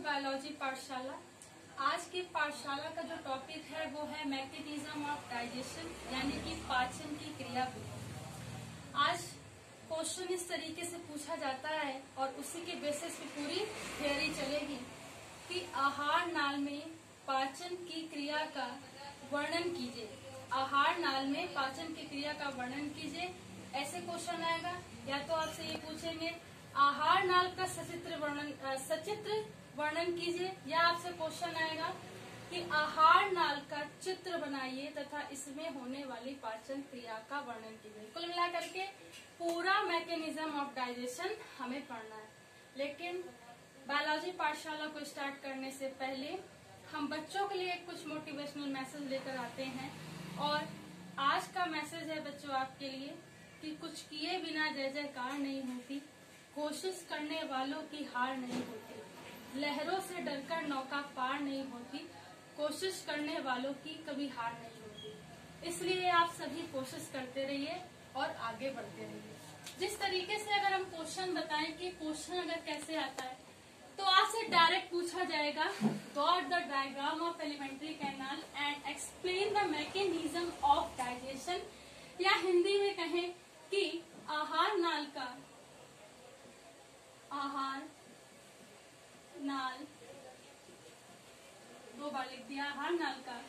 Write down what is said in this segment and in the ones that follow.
Biology पाठशाला। आज की पाठशाला का जो टॉपिक है, वो है मैकेनिज्म ऑफ़ डाइजेशन यानी कि पाचन की क्रिया विधि आज क्वेश्चन इस तरीके से पूछा जाता है और उसी के बेसिस पे पूरी थियोरी चलेगी कि आहार नाल में पाचन की क्रिया का वर्णन कीजिए। आहार नाल में पाचन की क्रिया का वर्णन कीजिए। ऐसे क्वेश्चन आएगा, या तो आपसे ये पूछेंगे, आहार नाल का सचित्र वर्णन सचित्र वर्णन कीजिए, या आपसे क्वेश्चन आएगा कि आहार नाल का चित्र बनाइए तथा इसमें होने वाली पाचन क्रिया का वर्णन कीजिए। कुल मिला करके पूरा मैकेनिज्म ऑफ़ डाइजेशन हमें पढ़ना है। लेकिन बायोलॉजी पाठशाला को स्टार्ट करने से पहले हम बच्चों के लिए कुछ मोटिवेशनल मैसेज लेकर आते हैं। और आज का मैसेज है बच्चों आपके लिए कि कुछ किए बिना जय जयकार नहीं होती। कोशिश करने वालों की हार नहीं होती। लहरों से डरकर नौका पार नहीं होती। कोशिश करने वालों की कभी हार नहीं होती। इसलिए आप सभी कोशिश करते रहिए और आगे बढ़ते रहिए। जिस तरीके से अगर हम क्वेश्चन बताएँ कि क्वेश्चन अगर कैसे आता है तो आपसे डायरेक्ट पूछा जाएगा got the diagram of alimentary canal and explain the mechanism of digestion या हिंदी में कहें कि आहार नाल का, आहार नाल बार लिख दिया आहार नाल का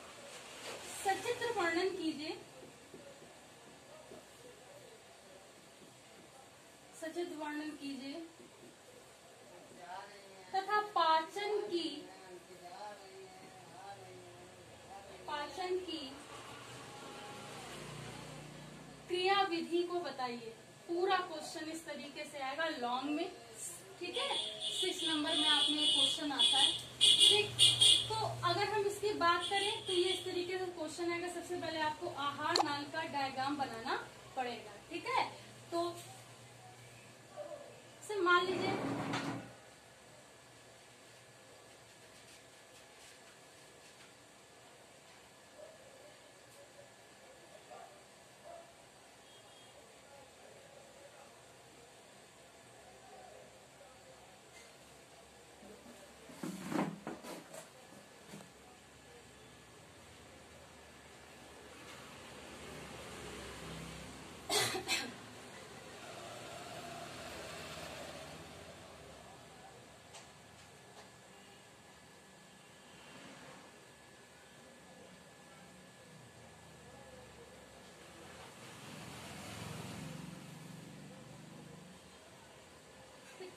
सचित्र वर्णन कीजिए। सचित्र वर्णन कीजिए। तथा पाचन की पाचन की क्रिया विधि को बताइए। पूरा क्वेश्चन इस तरीके से आएगा लॉन्ग में। ठीक है? सिक्स नंबर में आपने क्वेश्चन आता है। ठीक अगर हम इसकी बात करें तो ये इस तरीके से क्वेश्चन आएगा सबसे पहले आपको आहार नाल का डायग्राम बनाना पड़ेगा, ठीक है? तो मान लीजिए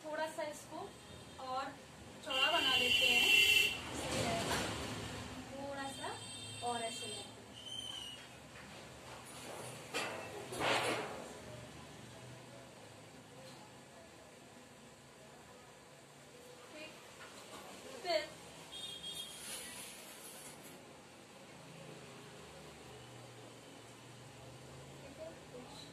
थोड़ा सा इसको और चौड़ा बना देते हैं सही रहेगा थोड़ा सा और ऐसे लेते हैं ठीक फिर ठीक है कुछ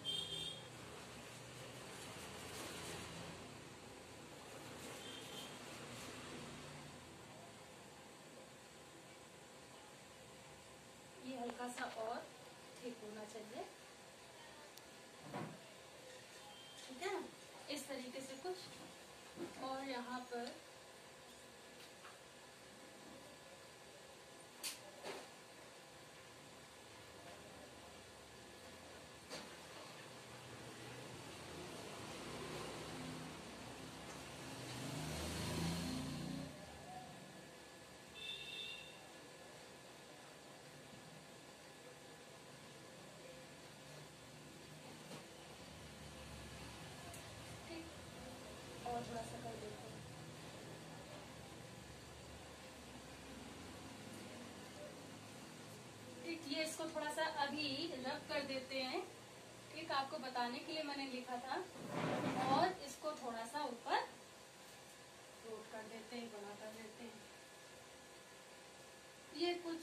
ये हल्का सा और ठीक होना चाहिए। ठीक है? इस तरीके से कुछ। और यहाँ पर और थोड़ा सा कर देते हैं ठीक, ये इसको थोड़ा सा अभी रब कर देते हैं। ठीक, आपको बताने के लिए मैंने लिखा था और इसको थोड़ा सा ऊपर रोट कर देते हैं बना कर देते हैं ये कुछ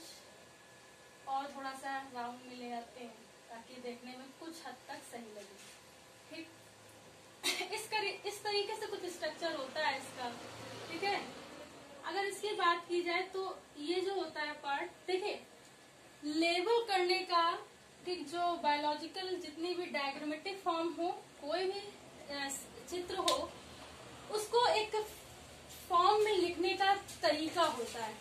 और थोड़ा सा राउंड में ले आते हैं ताकि देखने में कुछ हद तक सही लगे ठीक इस करी, इस तरीके से कुछ स्ट्रक्चर होता है इसका ठीक है अगर इसकी बात की जाए तो ये जो होता है पार्ट देखिए लेबल करने का कि जो बायोलॉजिकल जितनी भी डायग्रामेटिक फॉर्म हो, कोई भी चित्र हो, उसको एक फॉर्म में लिखने का तरीका होता है।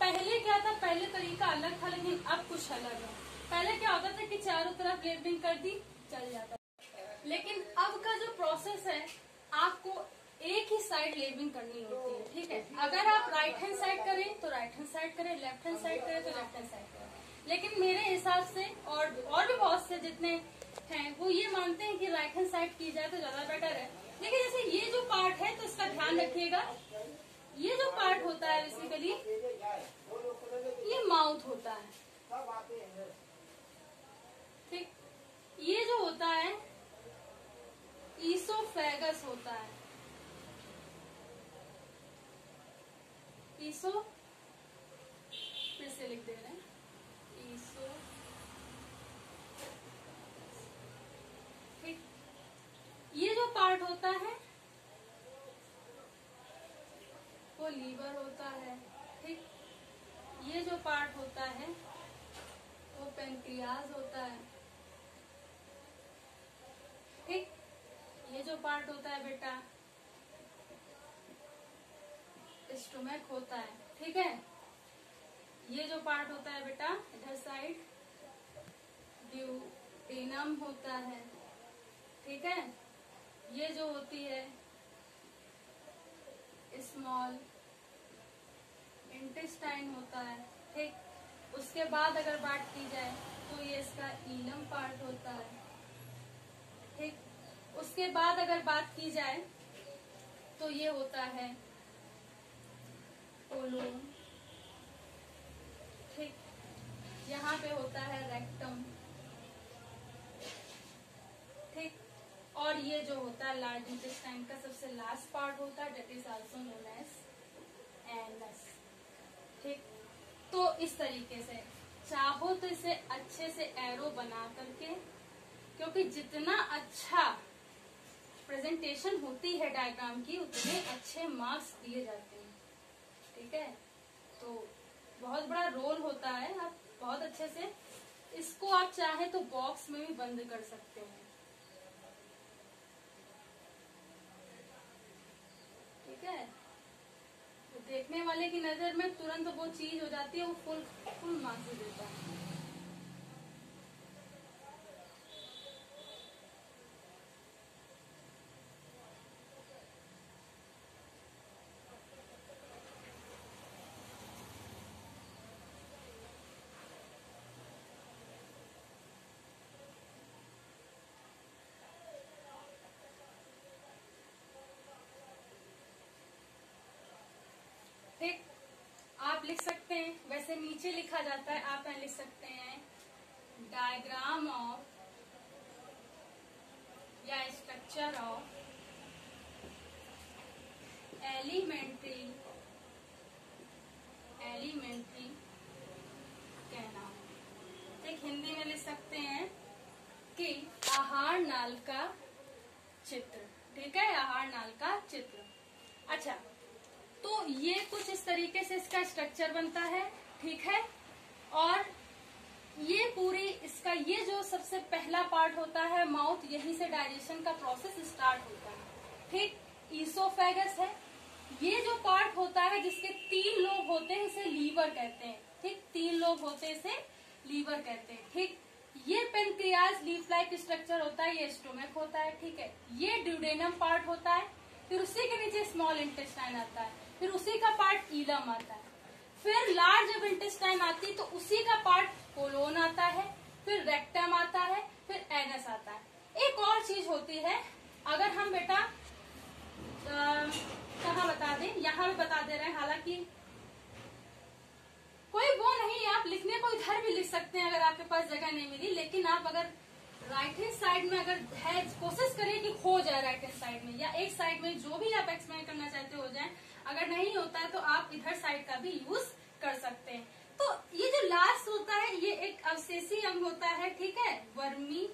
पहले क्या था? पहले तरीका अलग था, लेकिन अब कुछ अलग है। पहले क्या होता था कि चारों तरफ़ लेबलिंग कर दी, चल जाता लेकिन अब का जो प्रोसेस है, आपको एक ही साइड लेबलिंग करनी होती है, ठीक है? अगर आप राइट हैंड साइड करें तो राइट हैंड साइड करें लेफ़्ट हैंड साइड करें तो लेफ़्ट हैंड साइड करें। लेकिन मेरे हिसाब से, और और भी बहुत से जितने हैं, वो ये मानते हैं कि राइट हैंड साइड की जाए तो ज़्यादा बेटर है। लेकिन जैसे ये जो पार्ट है तो इसका ध्यान रखिएगा। ये जो पार्ट होता है बेसिकली ये माउथ होता है। ठीक? ये जो होता है ईसोफेगस होता है। ईसो फिर से लिख दे रहे हैं ईसो ठीक ये जो पार्ट होता है, वो लीवर होता है, ठीक? ये जो पार्ट होता है, वो पेंक्रियाज होता है, ठीक? ये जो पार्ट होता है बेटा स्टोमक होता है, ठीक है? ये जो पार्ट होता है बेटा, इधर साइड ड्यूटेनम होता है, ठीक है? ये जो होती है स्मॉल इंटेस्टाइन होता है, ठीक? उसके बाद अगर बात की जाए तो ये इसका इलम पार्ट होता है, ठीक? उसके बाद अगर बात की जाए तो ये होता है कोलोन ठीक। यहाँ पे होता है रेक्टम ठीक। और ये जो होता है लार्ज इंटेस्टाइन का सबसे लास्ट पार्ट होता है that is also known as anus ठीक। तो इस तरीके से, चाहो तो इसे अच्छे से एरो बना करके, क्योंकि जितना अच्छा प्रेजेंटेशन होती है डायग्राम की, उतने अच्छे मार्क्स दिए जाते हैं। ठीक है? तो बहुत बड़ा रोल होता है, आप बहुत अच्छे से। इसको आप चाहे तो बॉक्स में भी बंद कर सकते हैं। ठीक है? तो देखने वाले की नज़र में तुरंत वो चीज़ हो जाती है, वो फुल फुल मार्क्स देता है ठीक लिख सकते हैं। वैसे नीचे लिखा जाता है, आप यहाँ लिख सकते हैं। डायग्राम ऑफ़ या स्ट्रक्चर ऑफ़ एलिमेंट्री एलिमेंट्री कहना। ठीक हिंदी में लिख सकते हैं कि आहार नाल का चित्र। ठीक है? आहार नाल का चित्र। अच्छा तो ये कुछ इस तरीके से इसका स्ट्रक्चर बनता है, ठीक है? और ये पूरी इसका, ये जो सबसे पहला पार्ट होता है माउथ यहीं से डाइजेशन का प्रोसेस स्टार्ट होता है। ठीक? ईसोफेगस है। ये जो पार्ट होता है, जिसके तीन लोग होते हैं, इसे लीवर कहते हैं। ठीक? तीन लोग होते हैं, इसे लीवर कहते हैं। ठीक? ये पेनक्रियाज लीफ लाइक स्ट्रक्चर होता है, ये स्टोमक होता है, ठीक है? ये ड्यूडेनम पार्ट होता है, फिर उसी के नीचे स्मॉल इंटेस्टाइन आता है। फिर उसी का पार्ट ईलम आता है। फिर लार्ज जब इंटेस्टाइन आती है तो उसी का पार्ट कोलोन आता है, फिर रेक्टम आता है, फिर एनस आता है। एक और चीज़ होती है, अगर हम बेटा कहा बता दें? यहाँ भी बता दे रहे हैं, हालाँकि कोई वो नहीं, आप लिखने को इधर भी लिख सकते हैं अगर आपके पास जगह नहीं मिली, लेकिन आप अगर राइट हैंड साइड में अगर है, कोशिश करें कि हो जाए राइट हैंड साइड में, या एक साइड में जो भी आप एक्सप्लेन करना चाहते हो जाए अगर नहीं होता है तो आप इधर साइड का भी यूज़ कर सकते हैं। तो ये जो लास्ट होता है, ये एक अवशेषी अंग होता है, ठीक है? वर्मी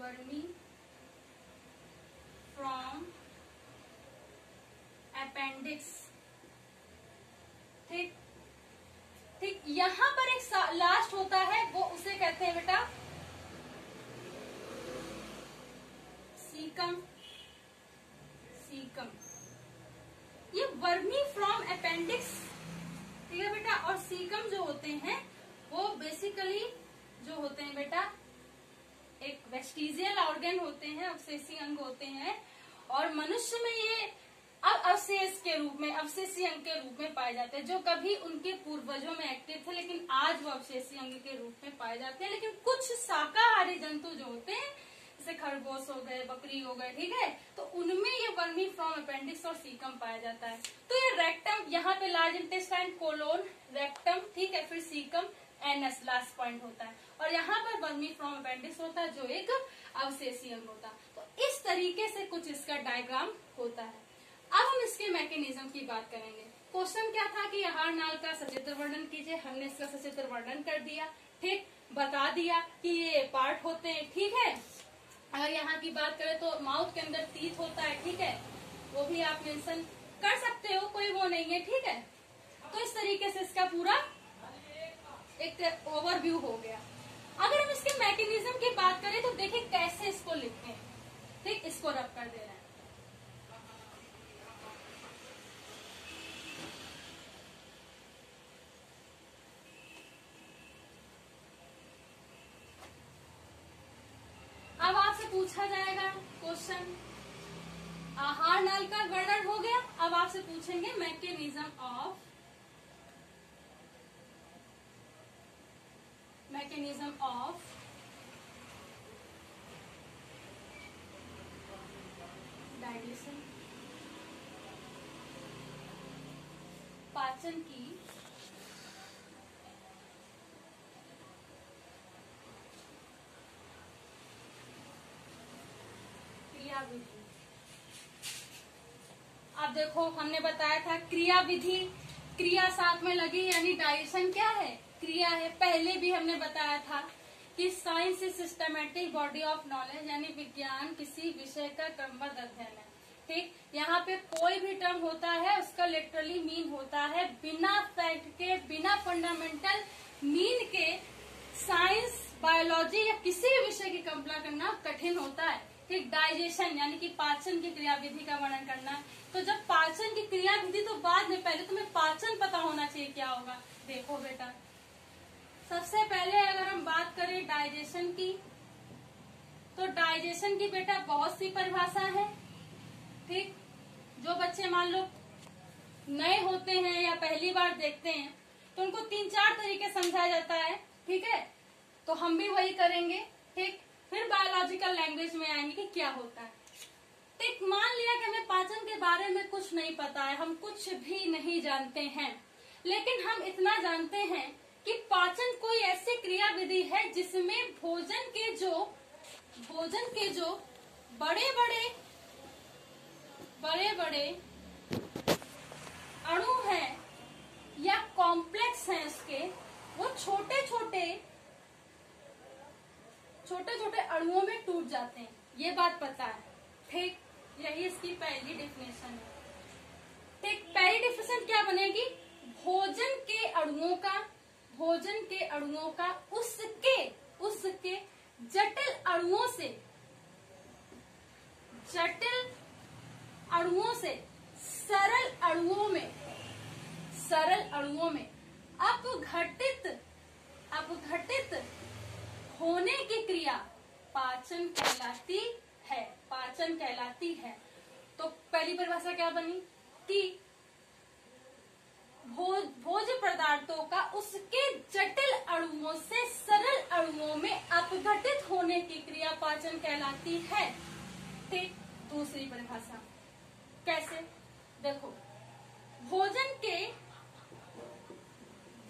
वर्मी फ्रॉम अपेंडिक्स ठीक ठीक, यहाँ पर एक लास्ट होता है, वो उसे कहते हैं बेटा, सीकम सीकम। ये वर्मी फ्रॉम अपेंडिक्स ठीक है बेटा? और सीकम जो होते हैं, वो बेसिकली जो होते हैं बेटा, एक वेस्टिजियल ऑर्गेन होते हैं अवशेषी अंग होते हैं, और मनुष्य में ये अब अवशेष के रूप में अवशेषी अंग के रूप में पाए जाते हैं, जो कभी उनके पूर्वजों में एक्टिव थे, लेकिन आज वो अवशेषी अंग के रूप में पाए जाते हैं, लेकिन कुछ शाकाहारी जंतु जो होते हैं जैसे खरगोश हो गए, बकरी हो गए, ठीक है? तो उनमें ये वर्मी फ्रॉम अपेंडिक्स और सीकम पाया जाता है। तो ये रेक्टम यहाँ पे लार्ज इंटेस्टाइन कोलोन रेक्टम ठीक है? फिर सीकम एनएस लास्ट पॉइंट होता है। और यहाँ पर वर्मी फ्रॉम अपेंडिक्स होता है, जो एक अवशेषी अंग होता है। तो इस तरीके से कुछ इसका डायग्राम होता है। अब हम इसके मैकेनिज्म की बात करेंगे। क्वेश्चन क्या था कि आहार नाल का सचित्र वर्णन कीजिए। हमने इसका सचित्र वर्णन कर दिया, ठीक? बता दिया कि ये पार्ट होते हैं, ठीक है? अगर यहाँ की बात करें तो माउथ के अंदर तीत होता है, ठीक है? वो भी आप मेंशन कर सकते हो, कोई वो नहीं है, ठीक है? तो इस तरीके से इसका पूरा एक ओवरव्यू हो गया। अगर हम इसके मैकेनिज्म की बात करें तो देखिए कैसे इसको लिखते हैं। ठीक, इसको रब कर दे रहे हैं अब आपसे पूछा जाएगा क्वेश्चन। आहार नल का वर्णन हो गया। अब आपसे पूछेंगे mechanism of mechanism of digestion. पाचन की क्रिया विधि अब देखो, हमने बताया था क्रिया विधि क्रिया साथ में लगी, यानी डाइजेशन क्या है? क्रिया है। पहले भी हमने बताया था कि science is systematic body of knowledge, यानी विज्ञान किसी विषय का क्रमबद्ध अध्ययन है। ठीक? यहाँ पे कोई भी टर्म होता है, उसका लिटरली मीन होता है। बिना फैक्ट के, बिना फंडामेंटल मीन के, साइंस बायोलॉजी या किसी विषय की कल्पना करना कठिन होता है। ठीक डाइजेशन यानी कि पाचन की क्रिया विधि का वर्णन करना। है तो जब पाचन की क्रिया विधि तो बाद में, पहले तुम्हें पाचन पता होना चाहिए क्या होगा। देखो बेटा, सबसे पहले अगर हम बात करें डाइजेशन की तो डाइजेशन की बेटा बहुत सी परिभाषा है। ठीक, जो बच्चे मान लो नए होते हैं या पहली बार देखते हैं तो उनको तीन चार तरीके समझाया जाता है। ठीक है तो हम भी वही करेंगे। ठीक फिर बायोलॉजिकल लैंग्वेज में आएँगे कि क्या होता है। ठीक मान लिया कि हमें पाचन के बारे में कुछ नहीं पता है, हम कुछ भी नहीं जानते हैं। लेकिन हम इतना जानते हैं कि पाचन कोई ऐसी क्रिया विधि है जिसमें भोजन के जो, भोजन के जो बड़े बड़े बड़े बड़े अणु हैं या कॉम्प्लेक्स हैं उसके, वो छोटे छोटे छोटे छोटे अणुओं में टूट जाते हैं। ये बात पता है। ठीक, यही इसकी पहली डेफिनेशन है। ठीक, पहली डेफिनेशन क्या बनेगी? भोजन के अणुओं का, भोजन के अणुओं का, उसके उसके जटिल अणुओं से, जटिल अणुओं से, सरल अणुओं में, सरल अणुओं में अपघटित अपघटित होने की क्रिया पाचन कहलाती है, पाचन कहलाती है। तो पहली परिभाषा क्या बनी? कि भोज भोज पदार्थों का उसके जटिल अणुओं से सरल अणुओं में अपघटित होने की क्रिया पाचन कहलाती है। ठीक दूसरी परिभाषा, कैसे? देखो, भोजन के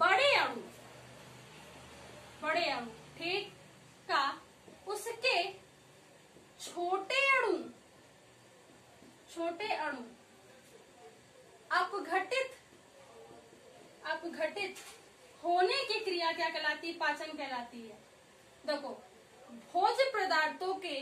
बड़े अणु बड़े अणु, ठीक? का उसके छोटे अणु छोटे अणु अपघटित अपघटित होने की क्रिया क्या कहलाती पाचन कहलाती है। देखो, भोज पदार्थों के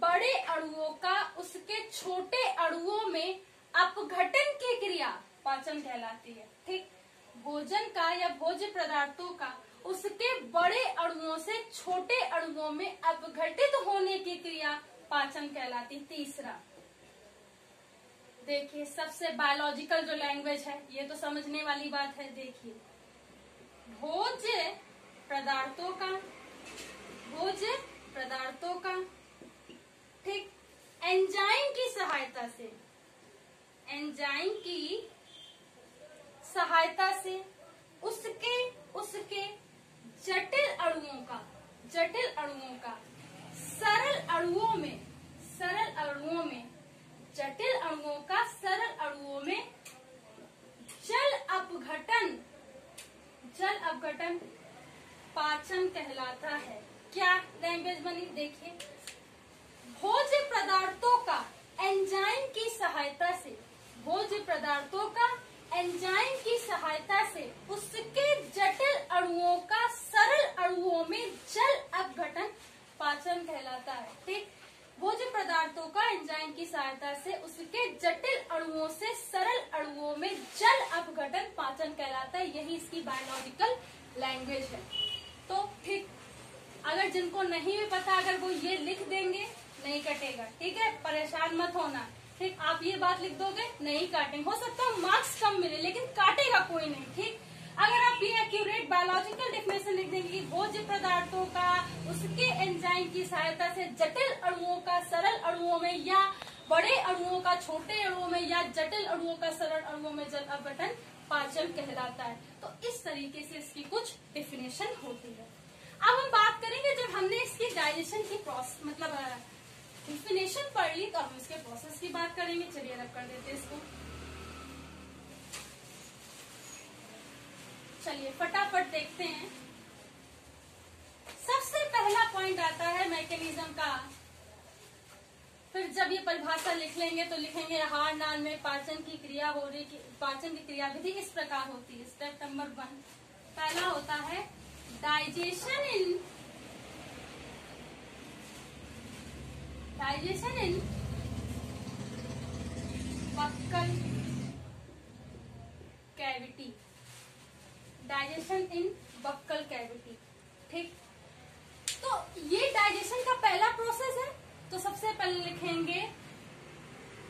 बड़े अणुओं का उसके छोटे अणुओं में अपघटन की क्रिया पाचन कहलाती है। ठीक? भोजन का या भोज पदार्थों का उसके बड़े अणुओं से छोटे अणुओं में अपघटित होने की क्रिया पाचन कहलाती तीसरा। देखिए, सबसे बायोलॉजिकल जो लैंग्वेज है, ये तो समझने वाली बात है, देखिए। भोज्य पदार्थों का, भोज्य पदार्थों का, ठीक एंजाइम की सहायता से एंजाइम की सहायता से उसके उसके जटिल अणुओं का, जटिल अणुओं का, सरल अणुओं में, सरल अणुओं में, जटिल अणुओं का सरल अणुओं में जल अपघटन जल अपघटन पाचन कहलाता है। क्या लैंग्वेज बनी? देखिए। भोज्य पदार्थों का एंजाइम की सहायता से, भोज्य पदार्थों का एंजाइम की सहायता से उसके जटिल अणुओं का सरल अणुओं में जल अपघटन पाचन कहलाता है, ठीक? भोज्य पदार्थों का एंजाइम की सहायता से उसके जटिल अणुओं से सरल अणुओं में जल अपघटन पाचन कहलाता है, यही इसकी बायोलॉजिकल लैंग्वेज है। तो ठीक, अगर जिनको नहीं भी पता, अगर वो ये लिख देंगे, नहीं कटेगा, ठीक है? परेशान मत होना, ठीक? आप ये बात लिख दोगे, नहीं काटेंगे। हो सकता है मार्क्स कम मिले लेकिन काटेगा कोई नहीं, ठीक? अगर आप ये एक्यूरेट बायोलॉजिकल डेफिनेशन लिख देंगे कि भोज्य पदार्थों का, उसके एंजाइम की सहायता से जटिल अणुओं का सरल अणुओं में या बड़े अणुओं का छोटे अणुओं में या जटिल अणुओं का सरल अणुओं में जल अपघटन पाचन कहलाता है। तो इस तरीके से इसकी कुछ डेफिनेशन होती है। अब हम बात करेंगे जब हमने इसकी डाइजेशन की प्रोसेस मतलब डेफिनेशन पढ़ ली तो हम इसके प्रोसेस की बात करेंगे। चलिए रब कर देते हैं इसको। चलिए, फटाफट देखते हैं। सबसे पहला पॉइंट आता है मैकेनिज्म का। फिर जब ये परिभाषा लिख लेंगे तो लिखेंगे, हार, नाल में पाचन की क्रिया हो रही पाचन की क्रिया विधि इस प्रकार होती है। Step number one. पहला होता है digestion in. Digestion in buccal cavity digestion in buccal cavity, ठीक? तो ये डाइजेशन का पहला प्रोसेस है तो सबसे पहले लिखेंगे,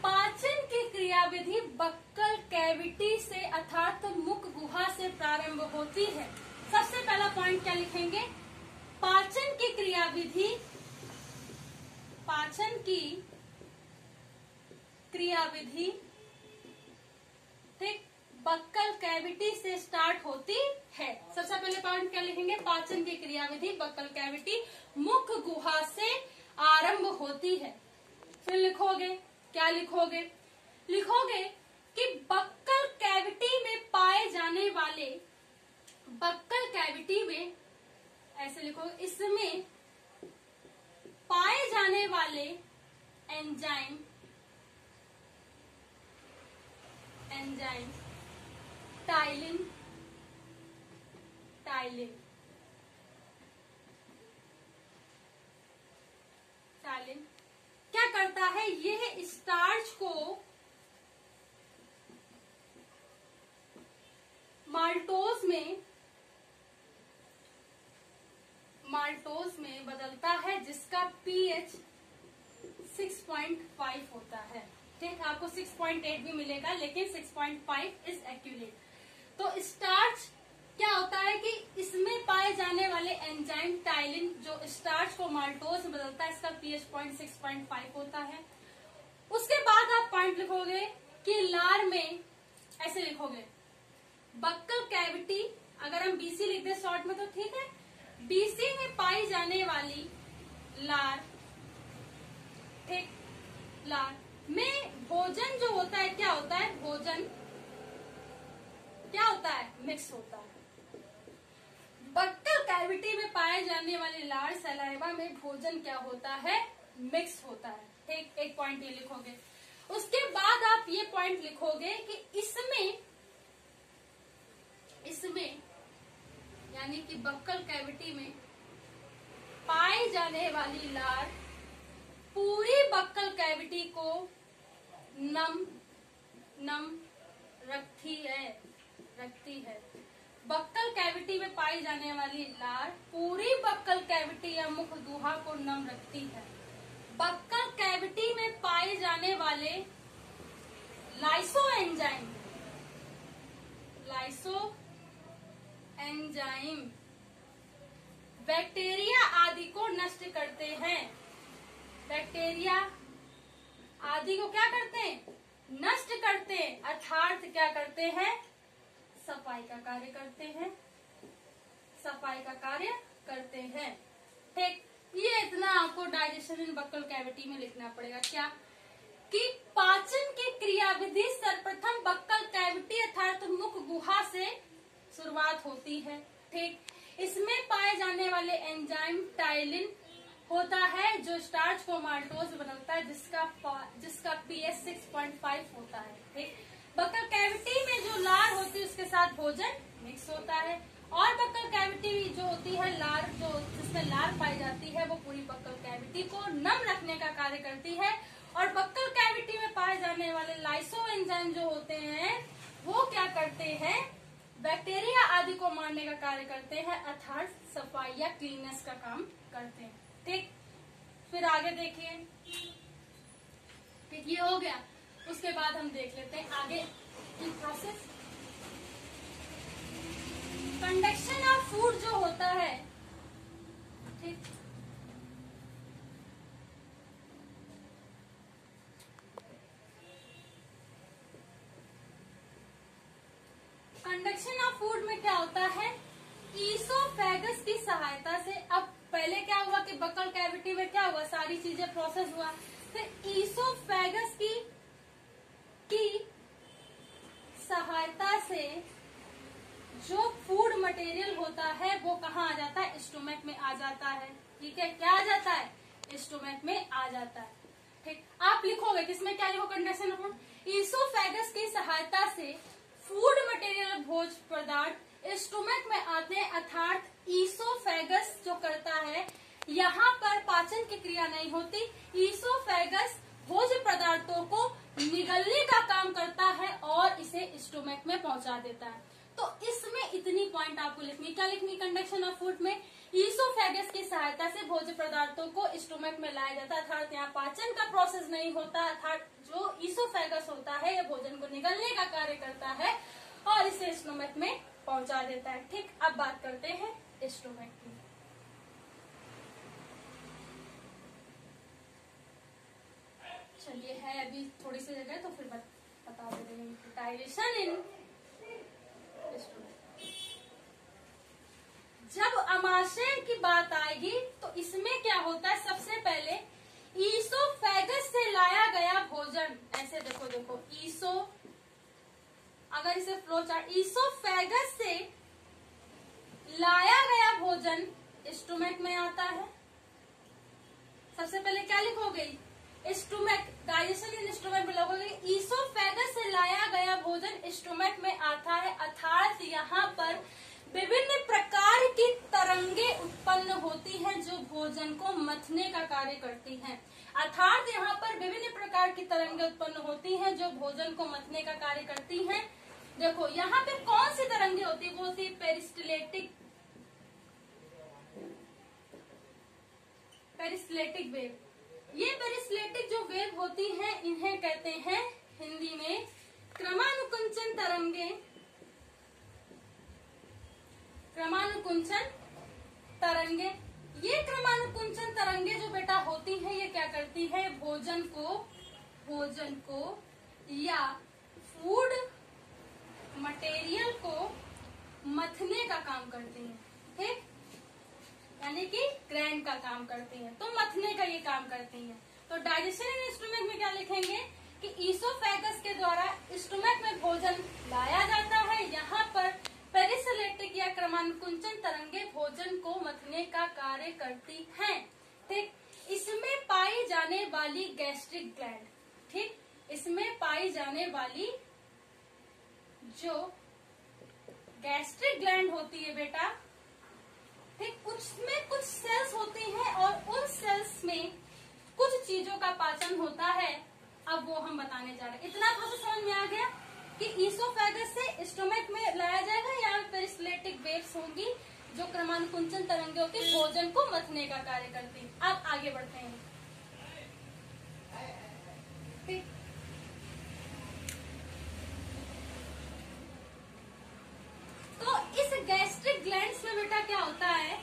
पाचन की क्रियाविधि बक्कल कैविटी से अर्थात मुख गुहा से प्रारंभ होती है। सबसे पहला पॉइंट क्या लिखेंगे? पाचन की क्रियाविधि, पाचन की क्रियाविधि ठीक बक्कल कैविटी से स्टार्ट होती है। सबसे पहले पॉइंट क्या लिखेंगे? पाचन की क्रियाविधि बक्कल कैविटी मुख गुहा से आरंभ होती है। फिर लिखोगे? क्या लिखोगे? लिखोगे कि बक्कल कैविटी में पाए जाने वाले बक्कल कैविटी में, ऐसे लिखोगे इसमें पाए जाने वाले enzyme enzyme ptyalin ptyalin ptyalin क्या करता है? यह स्टार्च को माल्टोज में माल्टोज में बदलता है, जिसका पीएच 6.5 होता है। ठीक? आपको 6.8 भी मिलेगा, लेकिन 6.5 इज़ एक्यूरेट तो स्टार्च क्या होता है कि इसमें पाए जाने वाले एंजाइम टाइलिन जो स्टार्च को माल्टोज बदलता है, इसका pH point six point five होता है। उसके बाद आप पॉइंट लिखोगे कि लार में, ऐसे लिखोगे, बक्कल कैविटी अगर हम बीसी लिख दे शॉर्ट में तो ठीक है। बीसी में पाई जाने वाली लार, ठीक, लार में भोजन जो होता है क्या होता है भोजन क्या होता है मिक्स होता है। बक्कल कैविटी में पाए जाने वाली लार सलाइवा में भोजन क्या होता है? मिक्स होता है। ठीक एक पॉइंट ये लिखोगे। उसके बाद आप ये पॉइंट लिखोगे कि इसमें इसमें, यानी कि बक्कल कैविटी में पाए जाने वाली लार पूरी बक्कल कैविटी को नम नम रखती है। रखती है। बक्कल कैविटी में पाई जाने वाली लार पूरी बक्कल कैविटी या मुख दुहा को नम रखती है। बक्कल कैविटी में पाए जाने वाले lysozyme lysozyme bacteria आदि को नष्ट करते हैं। बैक्टीरिया आदि को क्या करते हैं? नष्ट करते हैं। अर्थात क्या करते हैं? सफ़ाई का कार्य करते हैं। सफ़ाई का कार्य करते हैं। ठीक, ये इतना आपको डाइजेशन इन बक्कल कैविटी में लिखना पड़ेगा। क्या? कि पाचन की क्रियाविधि सर्वप्रथम बक्कल कैविटी अर्थात मुख गुहा से शुरुआत होती है। ठीक, इसमें पाए जाने वाले एंजाइम टाइलिन होता है, जो स्टार्च को माल्टोज बनता है, जिसका जिसका पीएच 6.5 होता है ठीक बक्कल कैविटी में जो लार होती है भोजन मिक्स होता है और बक्कल कैविटी जो होती है, लार, जो जिसमें लार पाई जाती है, वो पूरी बक्कल कैविटी को नम रखने का कार्य करती है। और बक्कल कैविटी में पाए जाने वाले लाइसो एंजाइम जो होते हैं, वो क्या करते हैं? बैक्टीरिया आदि को मारने का कार्य करते हैं, अर्थात सफ़ाई या क्लीननेस का काम करते हैं। ठीक? फिर आगे देखिए। ठीक, ये हो गया। उसके बाद हम देख लेते हैं आगे प्रोसेस कंडक्शन ऑफ़ फ़ूड जो होता है, ठीक? कंडक्शन ऑफ़ फ़ूड में क्या होता है? ईसोफेगस की सहायता से, अब पहले क्या हुआ कि बकल कैविटी में क्या हुआ? सारी चीज़ें प्रोसेस हुआ। फिर ईसोफेगस की की सहायता से जो फ़ूड मटेरियल होता है, वो कहाँ आ जाता है? स्टोमक में आ जाता है। ठीक है? क्या आ जाता है? स्टोमक में आ जाता है। ठीक? आप लिखोगे, किसमें क्या लिखो कंडक्शन ईसोफेगस की सहायता से फ़ूड मटेरियल भोज पदार्थ स्टोमक में आते हैं, अर्थात ईसोफेगस जो करता है, यहाँ पर पाचन की क्रिया नहीं होती। ईसोफेगस भोज पदार्थों को निगलने का काम करता है और इसे स्टोमक में पहुँचा देता है। तो इसमें इतनी पॉइंट आपको लिखनी क्या लिखनी कंडक्शन ऑफ़ फ़ूड में ईसोफेगस की सहायता से भोज्य पदार्थों को स्टोमक में लाया जाता है। अर्थात यहाँ पाचन का प्रोसेस नहीं होता, अर्थात जो ईसोफेगस होता है, यह भोजन को निगलने का कार्य करता है और इसे स्टोमक में पहुँचा देता है। ठीक, अब बात करते हैं स्टोमक की। चलिए, है अभी थोड़ी सी जगह तो फिर बता दे रही हूँ डाइजेशन इन जब अमाशय की बात आएगी तो इसमें क्या होता है? सबसे पहले, ईसोफेगस से लाया गया भोजन। ऐसे देखो देखो, ईसो, अगर इसे फ्लो चार्ट ईसोफेगस से लाया गया भोजन स्टोमक में आता है। सबसे पहले क्या लिखोगे? स्टोमक डाइजेशन इन स्टोमक में लोगोगे ईसोफेगस से लाया गया भोजन स्टोमक में आता है। अर्थात यहाँ पर विभिन्न प्रकार की तरंगे उत्पन्न होती हैं जो भोजन को मथने का कार्य करती हैं। अर्थात यहाँ पर विभिन्न प्रकार की तरंगे उत्पन्न होती हैं जो भोजन को मथने का कार्य करती हैं। देखो, यहाँ पे कौन सी तरंगे होती है? वो होती है पेरिस्टिलेटिक पेरिस्टिलेटिक वेव ये पेरिस्टिलेटिक जो वेव होती हैं, इन्हें कहते हैं हिंदी में क्रमानुकुंचन तरंगे। क्रमानुकुंचन तरंगे। ये क्रमानुकुंचन तरंगे जो बेटा होती है, ये क्या करती है? भोजन को भोजन को या फ़ूड मटेरियल को मथने का काम करती है, ठीक? यानी कि ग्रैंड का काम करती है। तो मथने का ये काम करती है। तो डाइजेशन इंस्ट्रूमेंट में क्या लिखेंगे? कि ईसोफेगस के द्वारा स्टोमक में भोजन लाया जाता है। यहाँ पर पेरिसलेटिक या क्रमानुकुंचन तरंगे भोजन को मथने का कार्य करती हैं। ठीक, इसमें पाई जाने वाली गैस्ट्रिक ग्लैंड ठीक, इसमें पाई जाने वाली जो गैस्ट्रिक ग्लैंड होती है बेटा, ठीक, उसमें कुछ सेल्स होती हैं और उन सेल्स में कुछ चीज़ों का पाचन होता है। अब वो हम बताने जा रहे हैं। इतना प्रोसेस समझ में आ गया? कि ईसोफेगस से स्टोमक में लाया जाएगा या पेरिस्लेटिक वेव्स होंगी जो क्रमानुकुंचन तरंगे होती भोजन को मथने का कार्य करती आप आगे बढ़ते हैं। तो इस गैस्ट्रिक ग्लैंड में बेटा क्या होता है?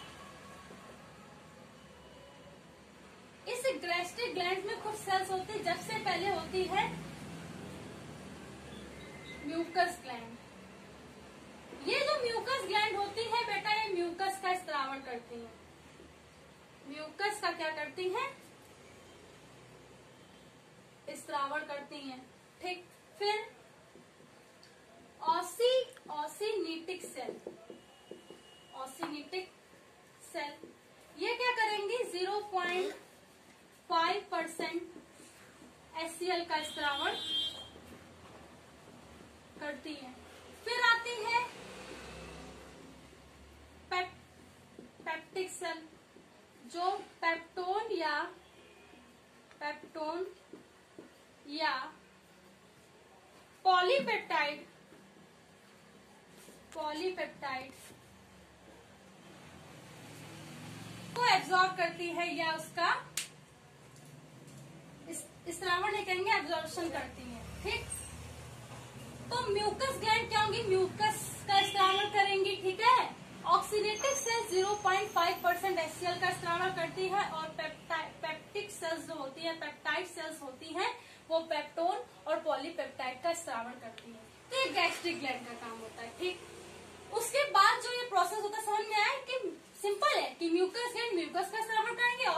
इस गैस्ट्रिक ग्लैंड में कुछ सेल्स होती जब से पहले होती है म्यूकस ग्लैंड ये जो म्यूकस ग्लैंड होती है, बेटा, ये म्यूकस का स्त्रावण करती है। म्यूकस का क्या करती है? स्त्रावण करती है। ठीक, फिर ऑसी ऑसीनीटिक सेल ऑसीनीटिक सेल ये क्या करेंगी? 0.5 परसेंट एससीएल का स्त्रावण करती है। फिर आती है पेप, पेप्टिक सेल जो पेप्टोन या पेप्टोन या पॉलीपेप्टाइड पॉलीपेप्टाइड को एब्जॉर्ब करती है या उसका स्त्रावण नहीं कहेंगे एब्जॉर्बन करती है। ठीक? तो म्यूकस ग्लैंड क्या होंगी? म्यूकस का स्त्रावण करेंगी, ठीक है? ऑक्सीडेटिव सेल्स 0.5 परसेंट एससीएल का स्त्रावण करती है और पेप्टिक सेल्स जो होती है पेप्टाइड सेल्स होती हैं, वो पेप्टोन और पॉलीपेप्टाइड का स्त्रावण करती है। तो ये गैस्ट्रिक ग्लैंड का काम होता है, ठीक? उसके बाद जो ये प्रोसेस होता है, समझ में आया कि सिंपल है कि म्यूकस ग्लैंड म्यूकस का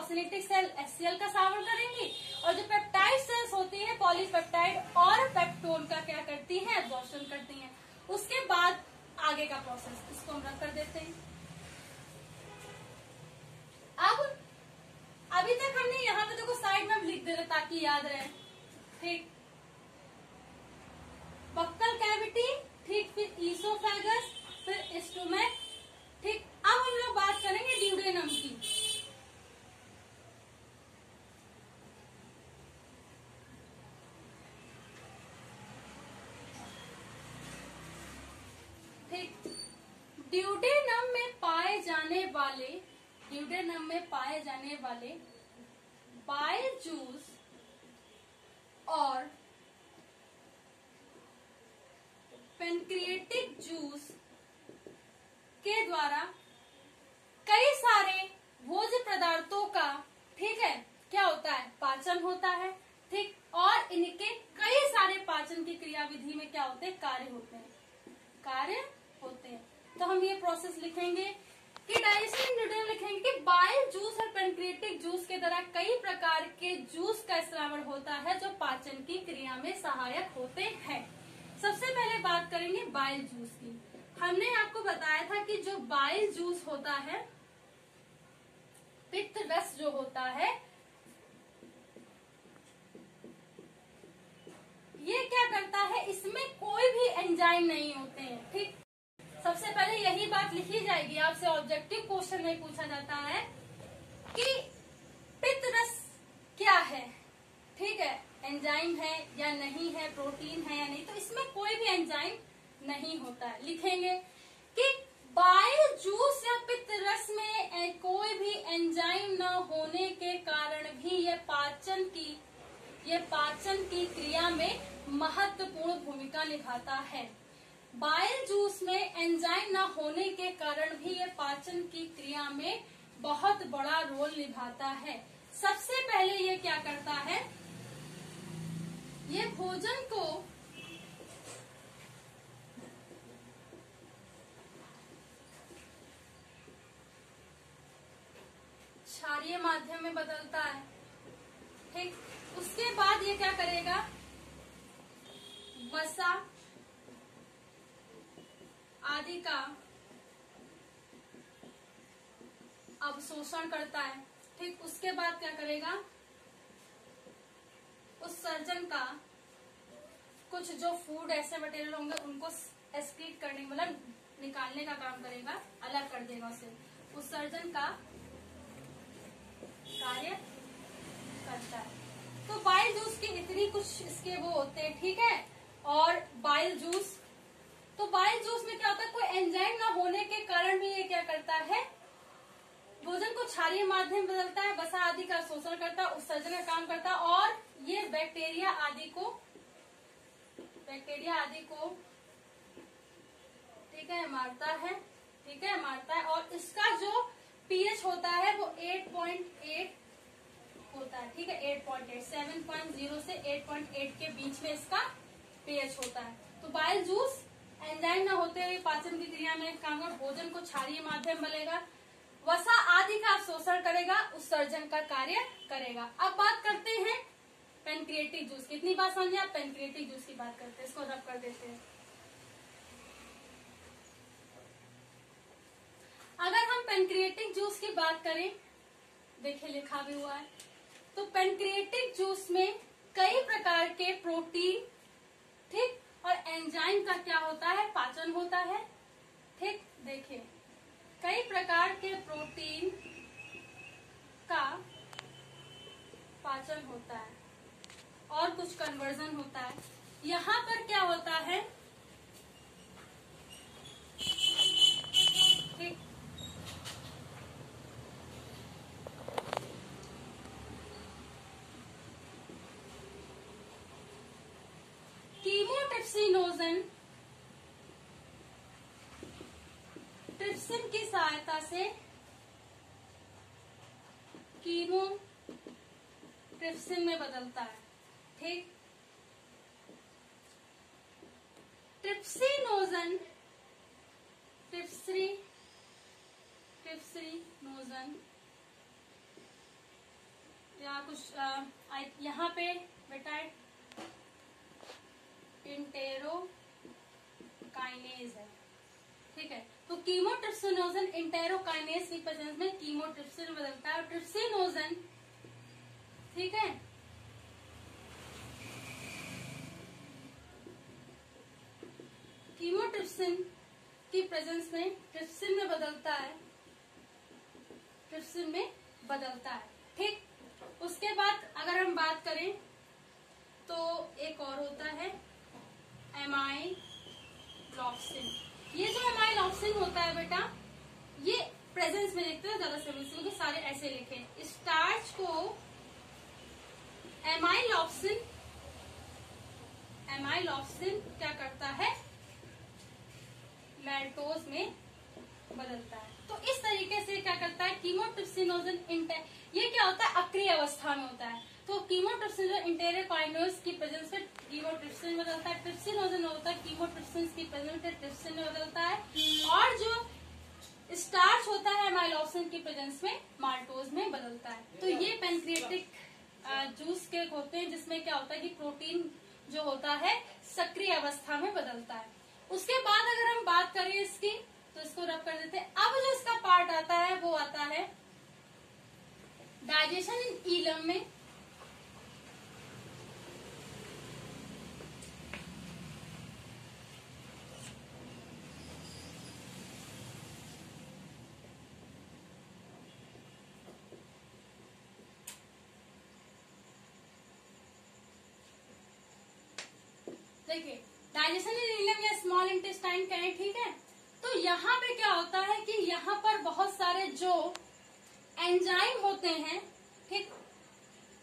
ऑक्सीनेटिक सेल एससीएल का स्त्रावण करेंगी। और जो पेप्टाइड सेल्स होती है पॉलीपेप्टाइड और पेप्टोन का क्या करती है? एब्जॉर्शन करती है। उसके बाद आगे का प्रोसेस इसको हम रख कर देते हैं। अब, अभी तक हमने यहाँ पे देखो साइड में लिख दे रहे ताकि याद रहे। ठीक। बक्कल कैविटी ठीक, फिर ईसोफेगस फिर स्टोमैक ठीक। अब हम लोग बात करेंगे ड्यूडेनम की ठीक ड्यूडेनम में पाए जाने वाले, ड्यूडेनम में पाए जाने वाले बाय जूस और पेनक्रिएटिक जूस के द्वारा कई सारे भोज पदार्थों का, ठीक है, क्या होता है? पाचन होता है, ठीक? और इनके कई सारे पाचन की क्रियाविधि में क्या होते हैं? कार्य होते हैं। कार्य होते हैं। तो हम ये प्रोसेस लिखेंगे कि डाइजेशन लिखेंगे कि बाइल जूस और पेनक्रिएटिक जूस के द्वारा कई प्रकार के जूस का स्त्रावण होता है जो पाचन की क्रिया में सहायक होते हैं। सबसे पहले बात करेंगे बाइल जूस की। हमने आपको बताया था कि जो बाइल जूस होता है पित्त रस जो होता है, ये क्या करता है? इसमें कोई भी एंजाइम नहीं होते हैं, ठीक? सबसे पहले यही बात लिखी जाएगी, आपसे ऑब्जेक्टिव क्वेश्चन में पूछा जाता है कि पित्त रस क्या है? ठीक है एंजाइम है या नहीं है प्रोटीन है या नहीं तो इसमें कोई भी एंजाइम नहीं होता है। लिखेंगे कि बाइल जूस या पित्त रस में कोई भी एंजाइम न होने के कारण भी ये पाचन की यह पाचन की क्रिया में महत्वपूर्ण भूमिका निभाता है। बाइल जूस में एंजाइम न होने के कारण भी ये पाचन की क्रिया में बहुत बड़ा रोल निभाता है। सबसे पहले ये क्या करता है? ये भोजन को क्षारीय माध्यम में बदलता है। ठीक, उसके बाद ये क्या करेगा? वसा आदि का अवशोषण करता है। ठीक उसके बाद क्या करेगा? उस सर्जन का कुछ जो फ़ूड ऐसे मटेरियल होंगे, उनको एक्सक्रीट करने मतलब निकालने का काम करेगा, अलग कर देगा उसे। उस सर्जन का कार्य करता है। तो बाइल जूस की इतनी कुछ इसके वो होते हैं, ठीक है? और बाइल जूस तो बाइल जूस में क्या होता है, कोई एंजाइम ना होने के कारण भी ये क्या करता है? भोजन को क्षारीय माध्यम बदलता है बसा आदि का शोषण करता है, उत्सर्जन का काम करता है, और ये बैक्टीरिया आदि को बैक्टीरिया आदि को, ठीक है, मारता है, ठीक है, मारता है, और इसका जो पीएच होता है, वो 8.8 होता है, ठीक है eight point eight seven point zero से एट पॉइंट एट के बीच में इसका पीएच होता है। तो बाइल जूस एंजाइम न होते हुए पाचन की क्रिया में काम कर भोजन को क्षारीय माध्यम बनेगा। वसा आदि का अवशोषण करेगा, उत्सर्जन का कार्य करेगा। अब बात करते हैं पेनक्रिएटिक जूस कितनी बात समझे आप पेनक्रिएटिक जूस की बात करते हैं। इसको रब कर देते हैं। अगर हम पेनक्रिएटिक जूस की बात करें, देखिए लिखा भी हुआ है। तो पेनक्रिएटिक जूस में कई प्रकार के प्रोटीन ठीक? और एंजाइम का क्या होता है? पाचन होता है। ठीक, देखिए। कई प्रकार के प्रोटीन का पाचन होता है और कुछ कन्वर्जन होता है। यहाँ पर क्या होता है ठीक कीमोट्रिप्सिनोजन ट्रिप्सिन की सहायता से कीमो ट्रिप्सिन में बदलता है, ठीक? ट्रिप्सिनोजन, ट्रिप्सरी ट्रिप्सिनोजन या कुछ यहाँ पे बेटा इंटेरो काइनेज है, ठीक है? तो कीमोट्रिप्सिनोजन इंटेरोकाइनेज की प्रेजेंस में कीमोट्रिप्सिन बदलता है ट्रिप्सिनोजन ठीक है? कीमोट्रिप्सिन की प्रेजेंस में ट्रिप्सिन में बदलता है ट्रिप्सिन में बदलता है, ठीक? उसके बाद अगर हम बात करें तो एक और होता है एमाई लॉक्सिन ये जो एमाइल ऑक्सिन होता है बेटा, ये प्रेजेंस में लिखते हैं, ज़्यादा समझ क्योंकि सारे ऐसे लिखे स्टार्च को एमाइल ऑक्सिन एमाइल ऑक्सिन क्या करता है? मेल्टोज में बदलता है। तो इस तरीके से क्या करता है? कीमोट्रिप्सिनोजन इंटे ये क्या होता है? अक्रिय अवस्था में होता है। तो कीमोट्रिप्सिन इंटेरियोकाइनोज की प्रेजेंस में कीमोट्रिप्सिन बदलता है। ट्रिप्सिनोजन होता है कीमोट्रिप्सिन की प्रेजेंस में ट्रिप्सिन में बदलता है। और जो स्टार्च होता है माइलोसिन की प्रेजेंस में माल्टोज में बदलता है। तो ये पेनक्रिएटिक जूस के होते हैं, जिसमें क्या होता है कि प्रोटीन जो होता है, सक्रिय अवस्था में बदलता है। उसके बाद अगर हम बात करें इसकी तो इसको रब कर देते हैं। अब जो इसका पार्ट आता है, वो आता है डाइजेशन इन ईलम में। देखिए डाइजेशन इन या स्मॉल इंटेस्टाइन कहें ठीक है? तो यहाँ पे क्या होता है कि यहाँ पर बहुत सारे जो एंजाइम होते हैं, ठीक?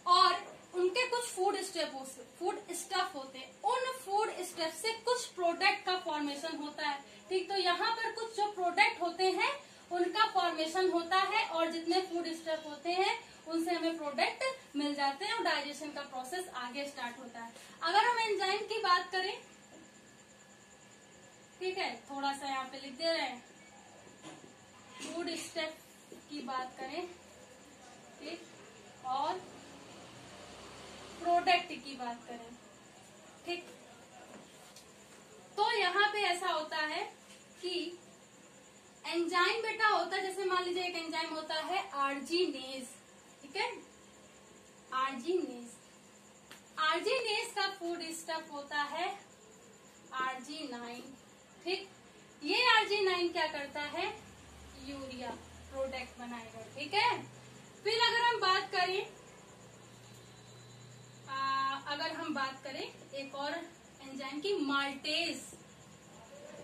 और उनके कुछ फ़ूड स्टेप फ़ूड स्टफ़ होते हैं। उन फ़ूड स्टेप से कुछ प्रोडक्ट का फॉर्मेशन होता है, ठीक? तो यहाँ पर कुछ जो प्रोडक्ट होते हैं, उनका फॉर्मेशन होता है और जितने फ़ूड स्टेप होते हैं उनसे हमें प्रोडक्ट मिल जाते हैं और डाइजेशन का प्रोसेस आगे स्टार्ट होता है। अगर हम एंजाइम की बात करें, ठीक है थोड़ा सा यहाँ पे लिख दे रहे हैं। फ़ूड स्टेप की बात करें, ठीक, और प्रोडक्ट की बात करें, ठीक। तो यहाँ पे ऐसा होता है कि एंजाइम बेटा होता है, जैसे मान लीजिए एक एंजाइम होता है आर्जीनेज ठीक आर्जीनेज आर्जीनेज का फ़ूड स्टफ़ होता है आरजी नाइन ठीक? ये आरजी नाइन क्या करता है? यूरिया प्रोडक्ट बनाएगा ठीक है? फिर अगर हम बात करें आ, अगर हम बात करें एक और एंजाइम की माल्टेज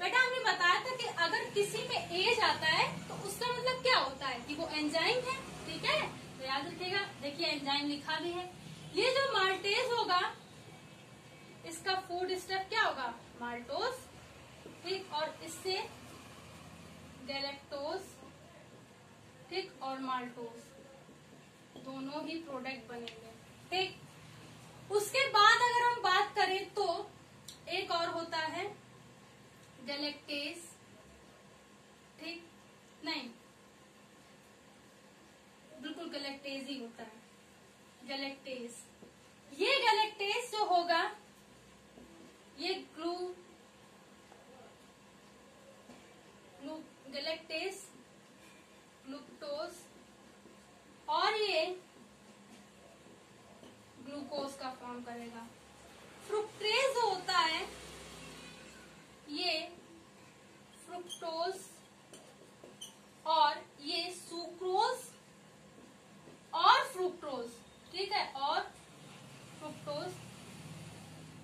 बेटा हमने बताया था कि अगर किसी में एज आता है तो उसका मतलब क्या होता है? कि वो एंजाइम है ठीक है? तो याद रखिएगा, देखिए एंजाइम लिखा भी है। ये जो माल्टेज होगा, इसका फ़ूड स्टेप क्या होगा? माल्टोज ठीक, और इससे गैलेक्टोज ठीक, और माल्टोज दोनों ही प्रोडक्ट बनेंगे, ठीक। उसके बाद अगर हम बात करें तो एक और होता है गैलेक्टेस ठीक, नहीं बिल्कुल गलेक्टेज ही होता है। गलेक्टेज ये गलेक्टेज जो होगा ये ग्लू गैलेक्टेज ग्लूकोज और ये ग्लूकोज का फॉर्म करेगा फ्रुक्टेज जो होता है ये फ्रुक्टोज और ये सुक्रोज और फ्रुक्टोज ठीक है और फ्रुक्टोज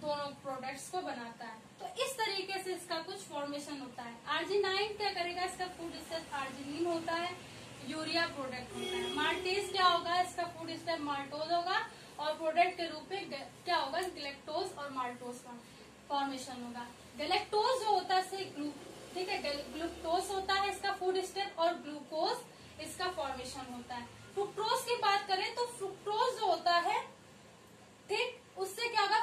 दोनों प्रोडक्ट्स को बनाता है तो इस तरीके से इसका कुछ फॉर्मेशन होता है आर्जिनाइन क्या करेगा इसका फ़ूड स्टेप आर्जिनिन होता है यूरिया प्रोडक्ट होता है माल्टेज क्या होगा इसका फ़ूड स्टेप माल्टोज होगा और प्रोडक्ट के रूप में क्या होगा? ग्लेक्टोज और माल्टोज का फॉर्मेशन होगा। गलेक्टोज जो होता है ठीक है ग्लूकोज होता है इसका फ़ूड स्टेप और ग्लूकोज इसका फॉर्मेशन होता है। फ्रुक्टोज की बात करें तो फ्रुक्टोज जो होता है, ठीक, उससे क्या होगा?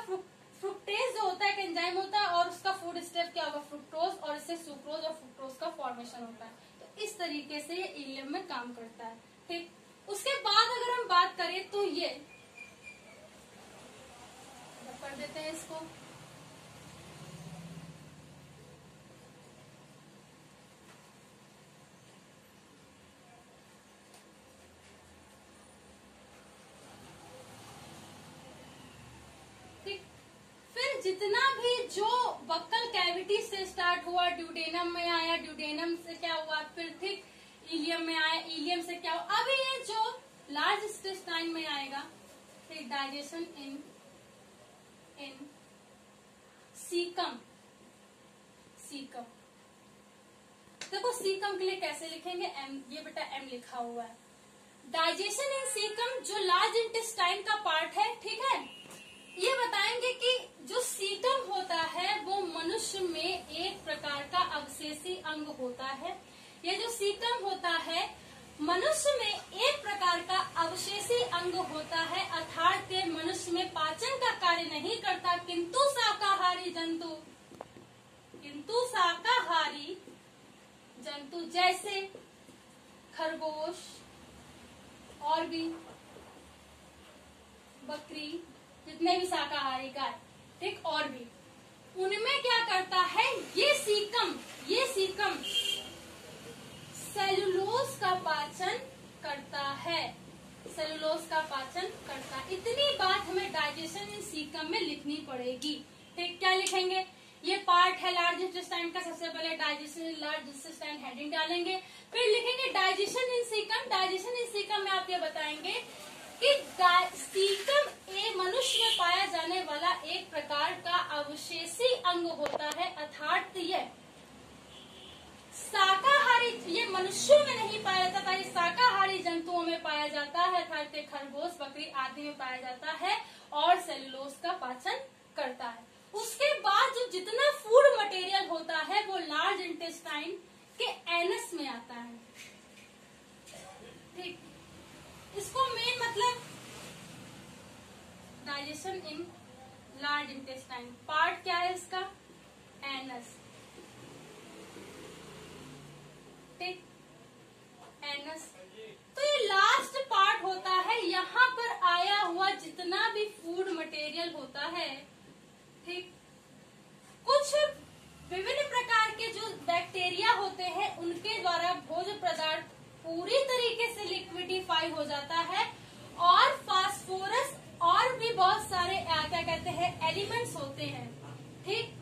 फ्रुक्टेज जो होता है एक एंजाइम होता है और उसका फ़ूड स्टेप क्या होगा? फ्रुक्टोज और इससे सुक्रोज और फ्रुक्टोज का फॉर्मेशन होता है। तो इस तरीके से ये इलियम में काम करता है, ठीक। उसके बाद अगर हम बात करें तो ये कर देते हैं इसको। जितना भी जो बक्कल कैविटी से स्टार्ट हुआ, ड्यूडेनम में आया, ड्यूडेनम से क्या हुआ, फिर ठीक इलियम में आया इलियम से क्या हुआ, अभी ये जो लार्ज स्टेस्टाइन में आएगा ठीक digestion in in caecum caecum देखो सीकम के लिए कैसे लिखेंगे? एम ये बेटा एम लिखा हुआ है। डाइजेशन इन सीकम जो लार्ज इंटेस्टाइन का पार्ट है, ठीक है? ये बताएँगे कि जो सीकम होता है, वो मनुष्य में एक प्रकार का अवशेषी अंग होता है। ये जो सीकम होता है मनुष्य में एक प्रकार का अवशेषी अंग होता है, अर्थात के मनुष्य में पाचन का कार्य नहीं करता, किंतु शाकाहारी जंतु, किंतु शाकाहारी जंतु जैसे खरगोश, और भी बकरी, जितने भी शाकाहारी गाय, ठीक, और भी। उनमें क्या करता है, ये सीकम ये सीकम सेलुलोज का पाचन करता है। सेलुलोज का पाचन करता है। इतनी बात हमें डाइजेशन इन सीकम में लिखनी पड़ेगी। ठीक, क्या लिखेंगे? ये पार्ट है लार्ज इंटेस्टाइन का सबसे पहले डाइजेशन लार्ज इंटेस्टाइन हेडिंग डालेंगे। फिर लिखेंगे digestion in caecum digestion in caecum में आप ये बताएँगे कि सीकम ए मनुष्य में पाया जाने वाला एक प्रकार का अवशेषी अंग होता है अर्थात यह शाकाहारी ये मनुष्यों में नहीं पाया जाता, ये शाकाहारी जंतुओं में पाया जाता है अर्थात खरगोश, बकरी आदि में पाया जाता है और सेलुलोज का पाचन करता है। उसके बाद जो जितना फ़ूड मटेरियल होता है, वो लार्ज इंटेस्टाइन के एनस में आता है। ठीक। इसको मेन मतलब digestion in large intestine part क्या है इसका? Anus anus. तो ये लास्ट पार्ट होता है, यहाँ पर आया हुआ जितना भी फ़ूड मटेरियल होता है, ठीक? कुछ विभिन्न प्रकार के जो बैक्टीरिया होते हैं, उनके द्वारा भोज पदार्थ पूरी तरीके से लिक्विडिफाई हो जाता है, और फास्फोरस और भी बहुत सारे क्या कहते हैं एलिमेंट्स होते हैं, ठीक?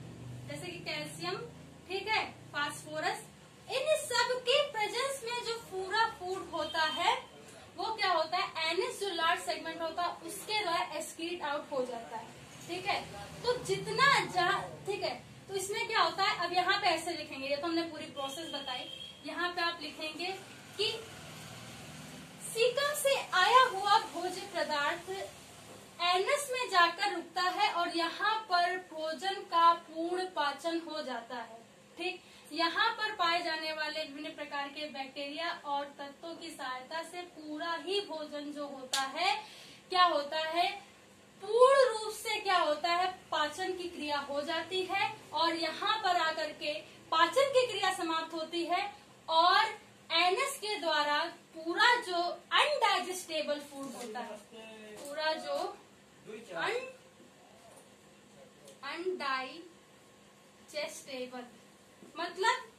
जैसे कि कैल्शियम ठीक है? फास्फोरस इन सब के प्रेजेंस में जो पूरा फ़ूड होता है, वो क्या होता है? एनिस जो लार्ज सेगमेंट होता है, उसके द्वारा एस्क्रीट आउट हो जाता है। ठीक है? तो जितना ठीक है? तो इसमें क्या होता है? अब यहाँ पे ऐसे लिखेंगे, ये तो हमने पूरी प्रोसेस बताई। यहाँ पे आप लिखेंगे कि सीकम से आया हुआ भोज्य पदार्थ एनस में जाकर रुकता है और यहाँ पर भोजन का पूर्ण पाचन हो जाता है। ठीक? यहाँ पर पाए जाने वाले विभिन्न प्रकार के बैक्टीरिया और तत्वों की सहायता से पूरा ही भोजन जो होता है क्या होता है? पूर्ण रूप से क्या होता है? पाचन की क्रिया हो जाती है और यहाँ पर आकर के पाचन की क्रिया समाप्त होती है और एनएस के द्वारा पूरा जो अनडाइजेस्टेबल फ़ूड होता है पूरा जो अन अनडाइजेस्टेबल मतलब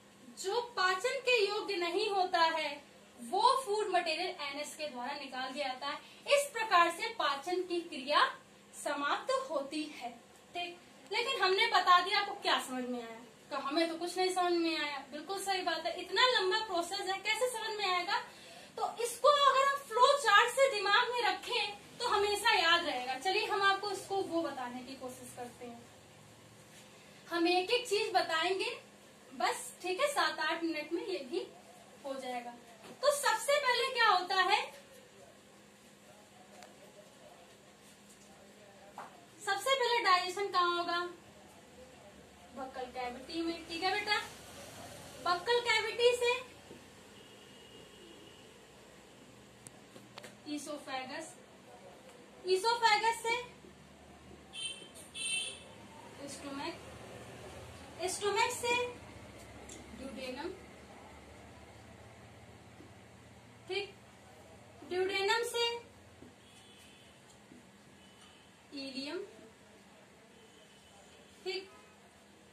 जो पाचन के योग्य नहीं होता है, वो फ़ूड मटेरियल एनएस के द्वारा निकाल दिया जाता है। इस प्रकार से पाचन की क्रिया समाप्त होती है। ठीक? लेकिन हमने बता दिया, आपको क्या समझ में आया? तो हमें तो कुछ नहीं समझ में आया। बिल्कुल सही बात है। इतना लंबा प्रोसेस है, कैसे समझ में आएगा? तो इसको अगर हम फ्लो चार्ट से दिमाग में रखें तो हमेशा याद रहेगा। चलिए, हम आपको इसको वो बताने की कोशिश करते हैं। हम एक एक चीज़ बताएँगे बस, ठीक है सात आठ मिनट में ये भी हो जाएगा। तो सबसे पहले क्या होता है? सबसे पहले डाइजेशन कहाँ होगा? बक्कल कैविटी में, ठीक है बेटा? बक्कल कैविटी से ईसोफेगस ईसोफेगस से स्टोमैक स्टोमैक से ड्यूडेनम ठीक ड्यूडेनम से इलियम ठीक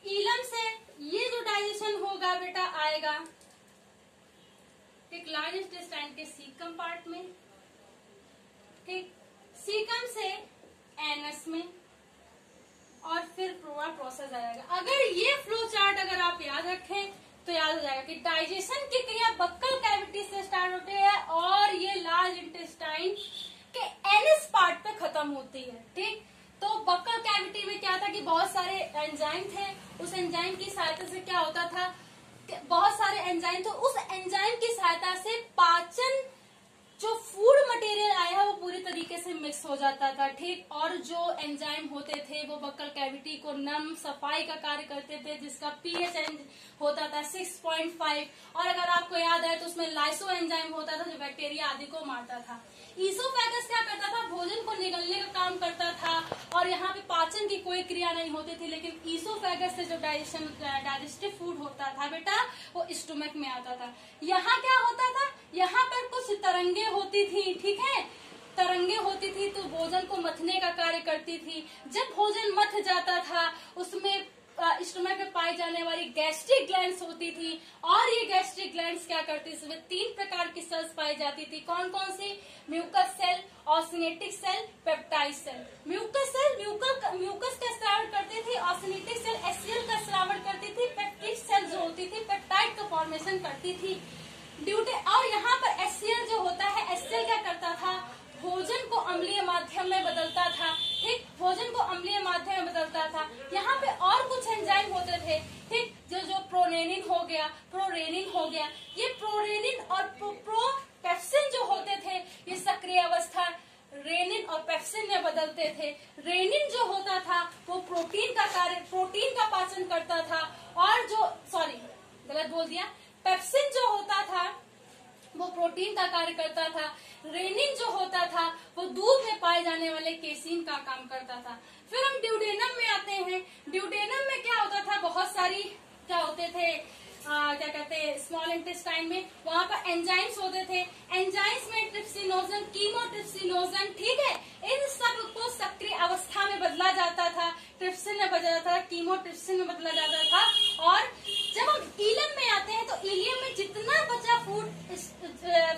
इलम से ये जो डाइजेशन होगा बेटा आएगा, ठीक लार्ज इंटेस्टाइन के सीकम पार्ट में, ठीक सीकम से एनस में, और फिर पूरा प्रोसेस आएगा। अगर ये फ्लो चार्ट अगर आप याद रखें तो याद हो जाएगा कि डाइजेशन की क्रिया बक्कल कैविटी से स्टार्ट होती है और ये लार्ज इंटेस्टाइन के एनिस पार्ट पे खत्म होती है, ठीक? तो बक्कल कैविटी में क्या था कि बहुत सारे एंजाइम थे। उस एंजाइम की सहायता से क्या होता था बहुत सारे एंजाइम थे उस एंजाइम की सहायता से पाचन जो फ़ूड मटेरियल आया है, वो पूरी तरीके से मिक्स हो जाता था, ठीक? और जो एंजाइम होते थे, वो बक्कल कैविटी को नम सफ़ाई का कार्य करते थे, जिसका पीएच होता था 6.5 और अगर आपको याद है तो उसमें लाइसो एंजाइम होता था, जो बैक्टीरिया आदि को मारता था। ईसोफेगस क्या करता था? भोजन को निगलने का काम करता था और यहाँ पे पाचन की कोई क्रिया नहीं होती थी, लेकिन ईसोफेगस से जो डाइजेशन, डाइजेस्टिव फ़ूड होता था बेटा, वो स्टोमक में आता था। यहाँ क्या होता था? यहाँ पर कुछ तरंगे होती थी, ठीक है? तरंगे होती थी तो भोजन को मथने का कार्य करती थी। जब भोजन मथ जाता था, उसमें स्टोमक में पाई जाने वाली गैस्ट्रिक ग्लैंड होती थी। और ये गैस्ट्रिक ग्लैंड क्या करती थी? तीन प्रकार की सेल्स पाई जाती थी। कौन कौन सी? Mucus cell oxyntic cell peptide cell mucus cell mucus का स्रावण करती थी ऑसिनेटिक सेल एससीएल का स्रावण करती थी पेप्टिक सेल जो होती थी पेप्टाइड का फॉर्मेशन करती थी। ड्यूटी और यहाँ पर एससीएल जो होता है एससीएल क्या करता था? भोजन को अम्लीय माध्यम में बदलता था। ठीक भोजन को अम्लीय माध्यम में बदलता था। यहाँ पे और कुछ एंजाइम होते थे। ठीक जो जो प्रोरेनिन हो गया प्रोरेनिन हो गया। ये प्रोरेनिन और प्रो, प्रोपेप्सिन जो होते थे ये सक्रिय अवस्था रेनिन और पेप्सिन में बदलते थे। रेनिन जो होता था वो प्रोटीन का कार्य प्रोटीन का पाचन करता था। और जो सॉरी गलत बोल दिया। पेप्सिन जो होता था वो प्रोटीन का कार्य करता था। रेनिन जो होता था, वो दूध में पाए जाने वाले केसिन का काम करता था। फिर हम ड्यूडेनम में आते हैं। ड्यूडेनम में क्या होता था? बहुत सारी क्या होते थे? आ, क्या कहते हैं स्मॉल इंटेस्टाइन में। वहाँ पर एंजाइम्स होते थे। एंजाइम्स में ट्रिप्सिनोजन कीमोट्रिप्सिनोजन ठीक है? इन सबको सक्रिय अवस्था में बदला जाता था। ट्रिप्सिन में बदला जाता था कीमोट्रिप्सिन में बदला जाता था। और जब हम ईलम में आते हैं तो इलियम में जितना बचा फ़ूड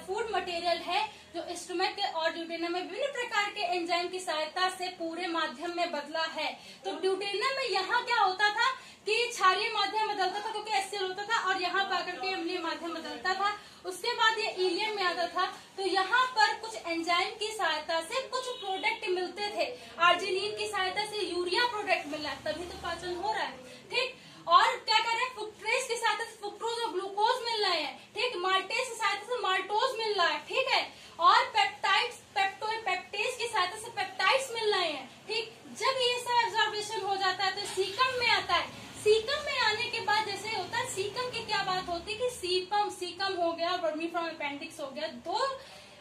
फ़ूड मटेरियल है जो स्टोमक और ड्यूटेनम में विभिन्न प्रकार के एंजाइम की सहायता से पूरे माध्यम में बदला है। तो ड्यूटेनम में यहाँ क्या होता था? कि क्षारीय माध्यम बदलता था क्योंकि एसिड होता था और यहाँ पर आकर के अम्लीय माध्यम बदलता था। उसके बाद ये इलियम में आता था। तो यहाँ पर कुछ एंजाइम की सहायता से कुछ प्रोडक्ट मिलते थे। आर्जिनिन की सहायता से यूरिया प्रोडक्ट मिल रहा है। तभी तो पाचन हो रहा है। ठीक? और क्या कर रहे हैं? फुक्ट्रेस की सहायता से फ्रुक्टोज और ग्लूकोज मिल रहे हैं। ठीक? माल्टेज की सहायता से माल्टोज मिल रहा है। ठीक है? और पेप्टाइड्स पेप्टो पेप्टेज की सहायता से पेप्टाइड्स मिल रहे हैं। ठीक? जब ये सब एब्जॉर्बेशन हो जाता है तो सीकम में आता है। सीकम में आने के बाद जैसे होता है, सीकम की क्या बात होती है कि सीपम, सीकम हो गया वर्मी फ्रॉम अपेंडिक्स हो गया, दो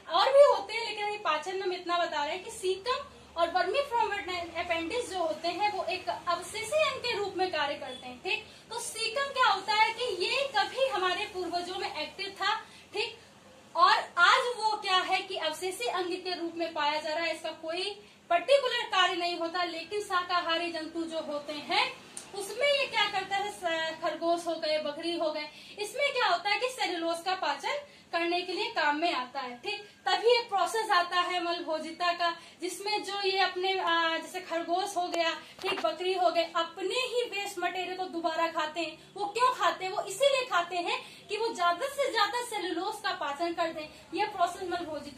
और भी होते हैं, लेकिन पाचन में इतना बता रहे हैं कि सीकम और वर्मी फ्रॉम अपेंडिक्स जो होते हैं, वो एक अवशेषी अंग के रूप में कार्य करते हैं, ठीक? तो सीकम क्या होता है कि ये कभी हमारे पूर्वजों में एक्टिव था, ठीक? और आज वो क्या है कि अवशेषी अंग के रूप में पाया जा रहा है, इसका कोई पर्टिकुलर कार्य नहीं होता, लेकिन शाकाहारी जंतु जो होते हैं उसमें ये क्या करता है? खरगोश हो गए बकरी हो गए। इसमें क्या होता है कि सेलुलोज का पाचन करने के लिए काम में आता है ठीक? तभी एक प्रोसेस आता है मलभोजिता का जिसमें जो ये अपने आ, जैसे खरगोश हो गया ठीक बकरी हो गए अपने ही वेस्ट मटेरियल को दोबारा खाते हैं। वो क्यों खाते हैं? वो इसीलिए खाते हैं कि वो ज़्यादा से ज़्यादा सेलुलोज का पाचन कर दें। ये प्रोसेस मलभोजिता